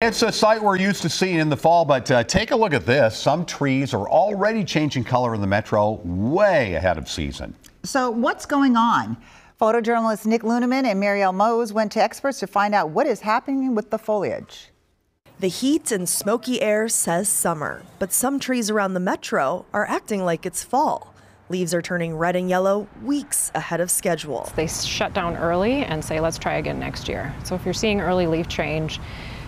It's a sight we're used to seeing in the fall, but uh, take a look at this. Some trees are already changing color in the metro way ahead of season. So, what's going on? Photojournalist Nick Lunemann and Marielle Mohs went to experts to find out what is happening with the foliage. The heat and smoky air says summer, but some trees around the metro are acting like it's fall. Leaves are turning red and yellow weeks ahead of schedule. They shut down early and say, let's try again next year. So if you're seeing early leaf change,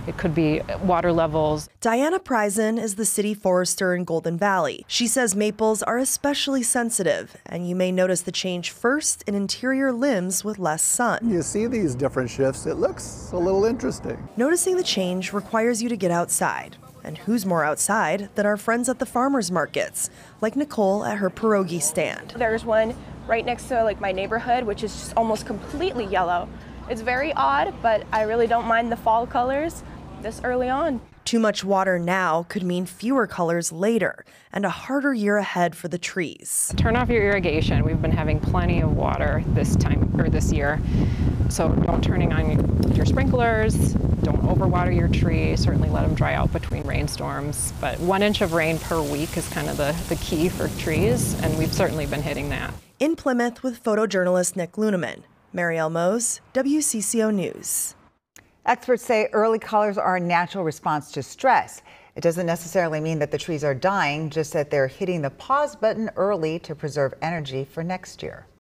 it could be water levels. Diana Prison is the city forester in Golden Valley. She says maples are especially sensitive, and you may notice the change first in interior limbs with less sun. You see these different shifts, it looks a little interesting. Noticing the change requires you to get outside. And who's more outside than our friends at the farmers markets, like Nicole at her pierogi stand. There's one right next to like my neighborhood, which is just almost completely yellow. It's very odd, but I really don't mind the fall colors this early on. Too much water now could mean fewer colors later and a harder year ahead for the trees. Turn off your irrigation. We've been having plenty of water this time or this year. So don't turning on your sprinklers, don't overwater your tree, certainly let them dry out between rainstorms. But one inch of rain per week is kind of the, the key for trees, and we've certainly been hitting that. In Plymouth with photojournalist Nick Lunemann. Marielle Mohs, WCCO News. Experts say early colors are a natural response to stress. It doesn't necessarily mean that the trees are dying, just that they're hitting the pause button early to preserve energy for next year.